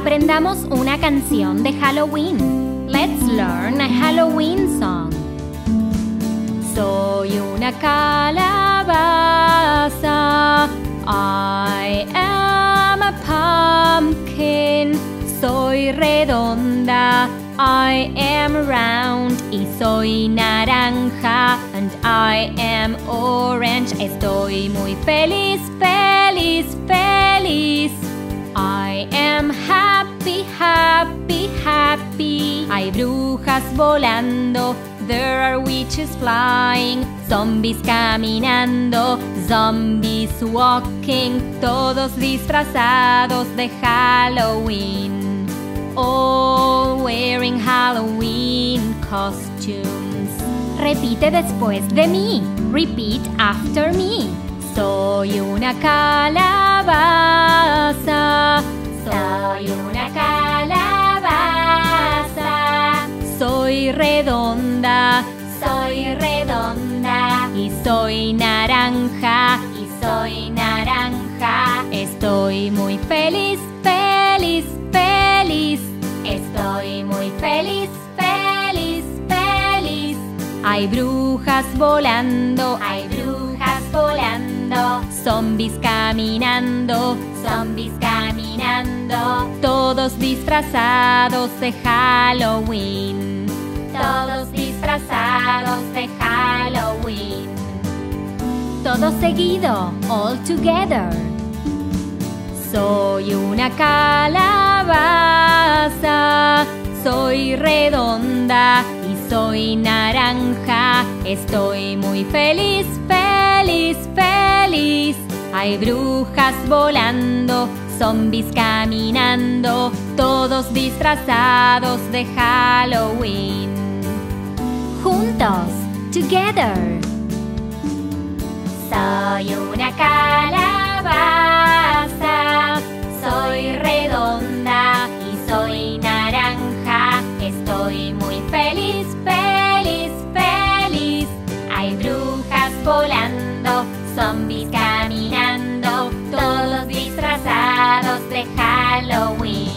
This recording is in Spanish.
Aprendamos una canción de Halloween. Let's learn a Halloween song. Soy una calabaza. I am a pumpkin. Soy redonda. I am round y soy naranja and I am orange. Estoy muy feliz, feliz, feliz. Hay brujas volando. There are witches flying. Zombies caminando. Zombies walking. Todos disfrazados de Halloween all wearing Halloween costumes. Repite después de mí. Repeat after me. Soy una calabaza. Soy redonda. Soy redonda. Y soy naranja. Y soy naranja. Estoy muy feliz, feliz, feliz. Estoy muy feliz, feliz, feliz. Hay brujas volando, hay brujas volando. Zombies caminando, zombies caminando. Todos disfrazados de Halloween. Todo seguido, all together. Soy una calabaza, soy redonda y soy naranja. Estoy muy feliz, feliz, feliz. Hay brujas volando, zombies caminando, todos disfrazados de Halloween. Juntos, together. Soy una calabaza, soy redonda y soy naranja. Estoy muy feliz, feliz, feliz. Hay brujas volando, zombies caminando, todos disfrazados de Halloween.